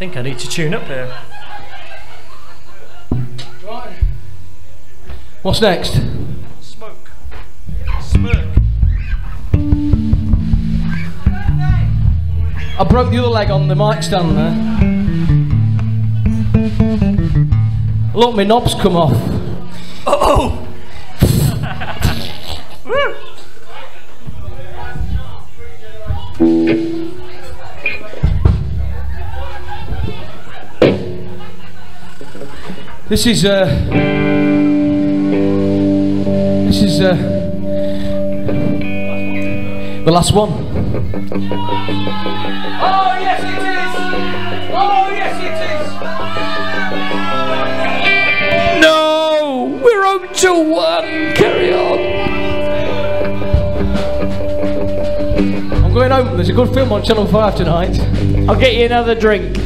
think I need to tune up here. What's next? Smoke. Smirk. I broke the other leg on the mic stand there. Look, my knob's come off. Oh! This is uh This is uh the last one. Oh, yes, it is! Oh, yes, it is! No, we're on to one. Carry on. I'm going home. There's a good film on Channel Five tonight. I'll get you another drink.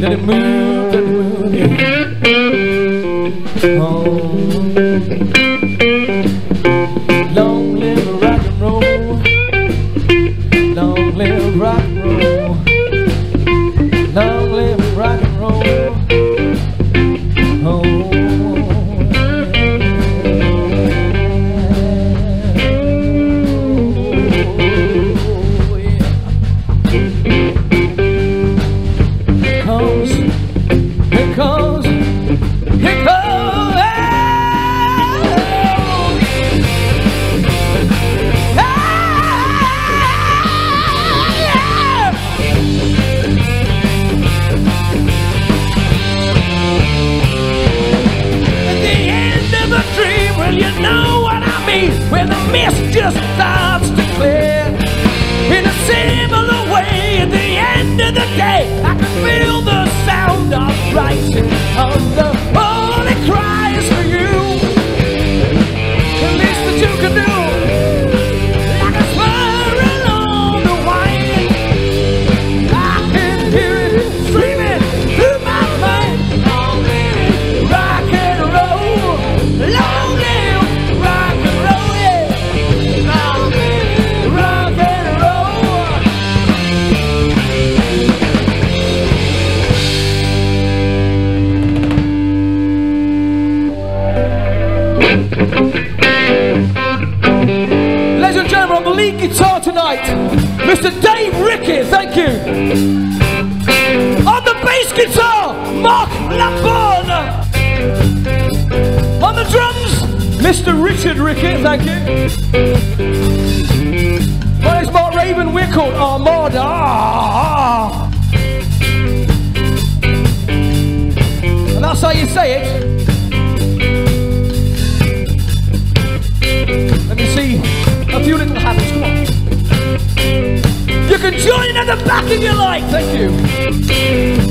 Let it move. Well, you know what I mean. When the mist just starts to clear. In a similar way, at the end of the day, I can feel the sound of rising of the Mr. Dave Rickey, thank you. On the bass guitar, Mark Lamborn. On the drums, Mr. Richard Rickey, thank you. My name's Mark Raven, we're called Armarda. Ah, ah. And that's how you say it. You can join in at the back if you like. Thank you.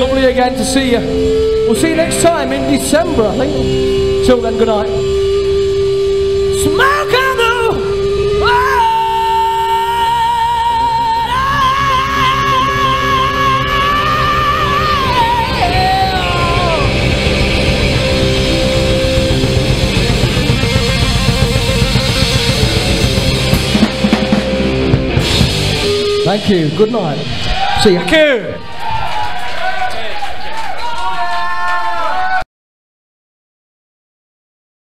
Lovely again to see you. We'll see you next time in December, I think. Till then, good night. Smoke on the. Thank you. Good night. See you. Thank you.